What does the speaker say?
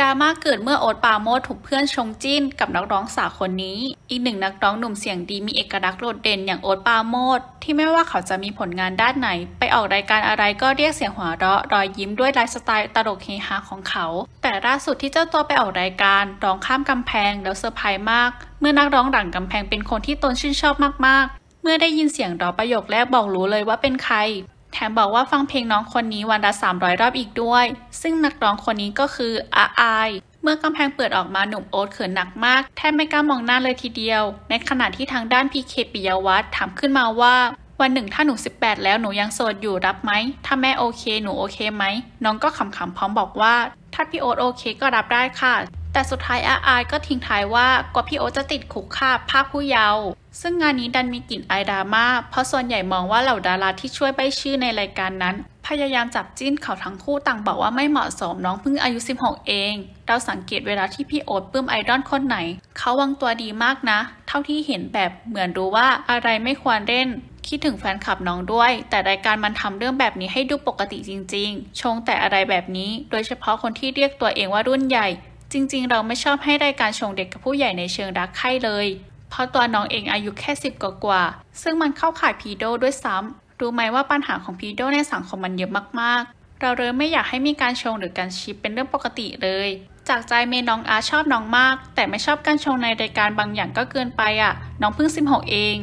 ดราม่าเกิดเมื่อโอ๊ต ปราโมทย์ถูกเพื่อนชงจิ้นกับนักร้องสาวคนนี้ อีกหนึ่งนักร้องหนุ่มเสียงดีมีเอกลักษณ์โดดเด่นอย่างโอ๊ต ปราโมทย์ที่ไม่ว่าเขาจะมีผลงานด้านไหน ไปออกรายการอะไรก็เรียกเสียงหัวเราะรอยยิ้มด้วยไลฟ์สไตล์ตลกเฮฮาของเขา แต่ล่าสุดที่เจ้าตัวไปออกรายการร้องข้ามกำแพงแล้วเซอร์ไพรส์มาก เมื่อนักร้องหลังกำแพงเป็นคนที่ตนชื่นชอบมากๆ เมื่อได้ยินเสียงร้องประโยคแรกบอกรู้เลยว่าเป็นใคร แถมบอกว่าฟังเพลงน้องคนนี้วันละ 300 รอบอีกด้วย ซึ่งนักร้องคนนี้ก็คืออาอาย เมื่อกำแพงเปิดออกมาหนุ่มโอ๊ตเขินหนักมาก แทบไม่กล้ามองหน้าเลยทีเดียว ในขณะที่ทางด้านพีเคปิยวัฒน์ถามขึ้นมาว่า วันหนึ่งถ้าหนู 18 แล้วหนูยังโสดอยู่รับไหม ถ้าแม่โอเคหนูโอเคไหม น้องก็ขำๆพร้อมบอกว่า ถ้าพี่โอ๊ตโอเคก็รับได้ค่ะ แต่สุดท้ายอาอายก็ทิ้งท้ายว่ากว่าพี่โอจะติดคุกคาบภาพผู้เยาว์ซึ่งงานนี้ดันมีกลิ่นไอดราม่าเพราะส่วนใหญ่มองว่าเหล่าดาราที่ช่วยใบชื่อในรายการนั้น พยายามจับจิ้นเขาทั้งคู่ต่างบอกว่าไม่เหมาะสมน้องเพิ่งอายุ 16 เอง เราสังเกตเวลาที่พี่โอ๊ตปลื้มไอดอลคนไหน เขาวางตัวดีมากนะ เท่าที่เห็นแบบเหมือนรู้ว่าอะไรไม่ควรเล่นคิดถึงแฟนคลับน้องด้วย แต่รายการมันทำเรื่องแบบนี้ให้ดูปกติจริง ๆ ชงแต่อะไรแบบนี้ โดยเฉพาะคนที่เรียกตัวเองว่ารุ่นใหญ่ จริงๆ เราไม่ชอบให้รายการชงเด็กกับผู้ใหญ่ในเชิงรักใคร่เลย เพราะตัวน้องเองอายุแค่สิบกว่า ซึ่งมันเข้าข่ายพีโดด้วยซ้ำรู้ไหมว่าปัญหาของพีโดในสังคมมันเยอะมากๆ เราเลยไม่อยากให้มีการชงหรือการชิปเป็นเรื่องปกติเลย จากใจเมน้องอาชอบน้องมาก แต่ไม่ชอบการชงในรายการบางอย่างก็เกินไปอะ น้องเพิ่ง 16 เอง